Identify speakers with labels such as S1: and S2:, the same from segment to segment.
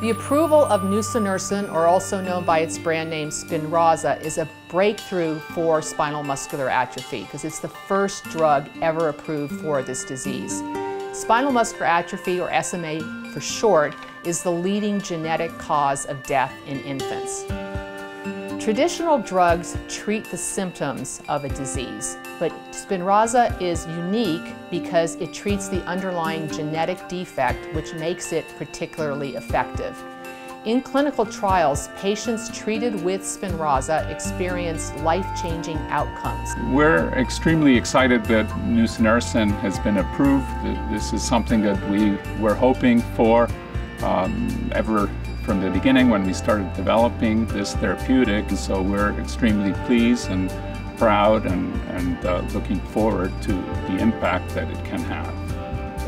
S1: The approval of nusinersen, or also known by its brand name Spinraza, is a breakthrough for spinal muscular atrophy because it's the first drug ever approved for this disease. Spinal muscular atrophy, or SMA for short, is the leading genetic cause of death in infants. Traditional drugs treat the symptoms of a disease, but Spinraza is unique because it treats the underlying genetic defect which makes it particularly effective. In clinical trials, patients treated with Spinraza experience life-changing outcomes.
S2: We're extremely excited that nusinersen has been approved. This is something that we were hoping for um, ever from the beginning when we started developing this therapeutic. And so we're extremely pleased and proud and, and uh, looking forward to the impact that it can have.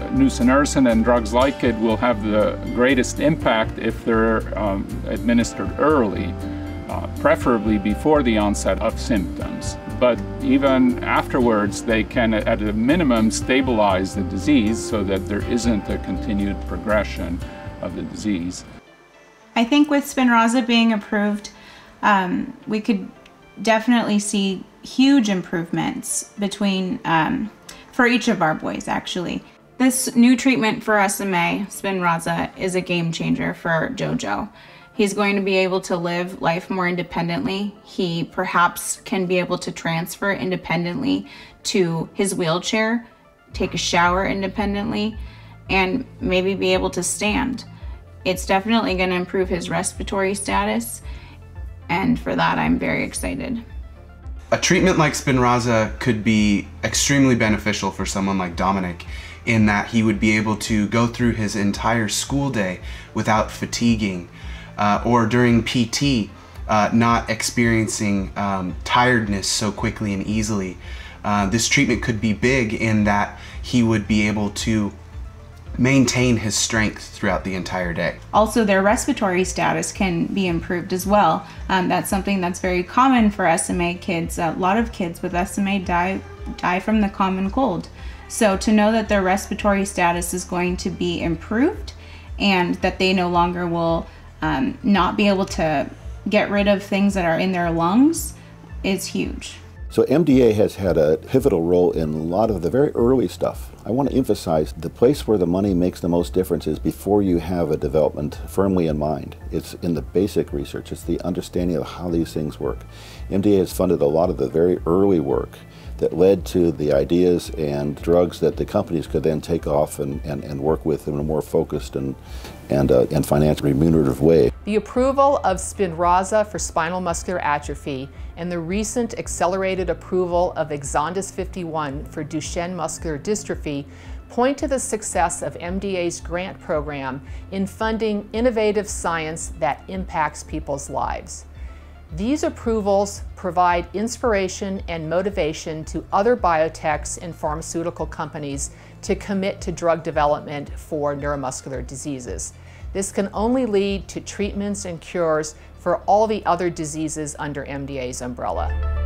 S2: Uh, nusinersen and drugs like it will have the greatest impact if they're um, administered early, uh, preferably before the onset of symptoms. But even afterwards, they can, at a minimum, stabilize the disease so that there isn't a continued progression of the disease.
S3: I think with Spinraza being approved, um, we could definitely see huge improvements between um, for each of our boys actually. This new treatment for SMA, Spinraza, is a game changer for Jojo. He's going to be able to live life more independently. He perhaps can be able to transfer independently to his wheelchair, take a shower independently, and maybe be able to stand. It's definitely going to improve his respiratory status, and for that, I'm very excited.
S4: A treatment like Spinraza could be extremely beneficial for someone like Dominic in that he would be able to go through his entire school day without fatiguing uh, or during PT uh, not experiencing um, tiredness so quickly and easily. Uh, this treatment could be big in that he would be able to maintain his strength throughout the entire day.
S3: Also, their respiratory status can be improved as well. Um, that's something that's very common for SMA kids. A lot of kids with SMA die die from the common cold. So to know that their respiratory status is going to be improved and that they no longer will um, not be able to get rid of things that are in their lungs is huge.
S5: So MDA has had a pivotal role in a lot of the very early stuff. I want to emphasize the place where the money makes the most difference is before you have a development firmly in mind. It's in the basic research, it's the understanding of how these things work. MDA has funded a lot of the very early work that led to the ideas and drugs that the companies could then take off and, and, and work with in a more focused and, and, uh, and financially remunerative way.
S1: The approval of Spinraza for spinal muscular atrophy and the recent accelerated approval of Exondys 51 for Duchenne muscular dystrophy point to the success of MDA's grant program in funding innovative science that impacts people's lives. These approvals provide inspiration and motivation to other biotechs and pharmaceutical companies to commit to drug development for neuromuscular diseases. This can only lead to treatments and cures for all the other diseases under MDA's umbrella.